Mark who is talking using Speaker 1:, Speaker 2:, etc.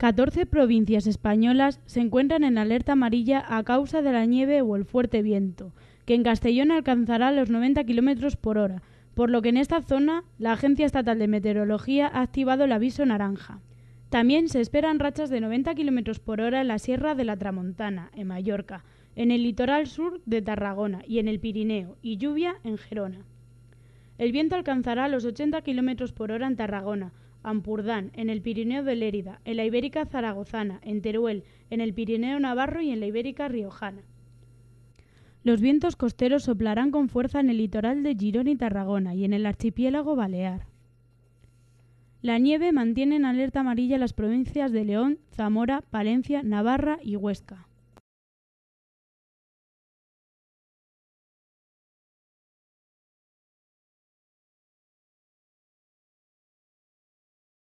Speaker 1: 14 provincias españolas se encuentran en alerta amarilla a causa de la nieve o el fuerte viento, que en Castellón alcanzará los 90 kilómetros por hora, por lo que en esta zona la Agencia Estatal de Meteorología ha activado el aviso naranja. También se esperan rachas de 90 kilómetros por hora en la Sierra de la Tramontana, en Mallorca, en el litoral sur de Tarragona y en el Pirineo, y lluvia en Gerona. El viento alcanzará los 80 kilómetros por hora en Tarragona, Ampurdán, en el Pirineo de Lérida, en la Ibérica Zaragozana, en Teruel, en el Pirineo Navarro y en la Ibérica Riojana. Los vientos costeros soplarán con fuerza en el litoral de Girón y Tarragona y en el archipiélago Balear. La nieve mantiene en alerta amarilla las provincias de León, Zamora, Palencia, Navarra y Huesca.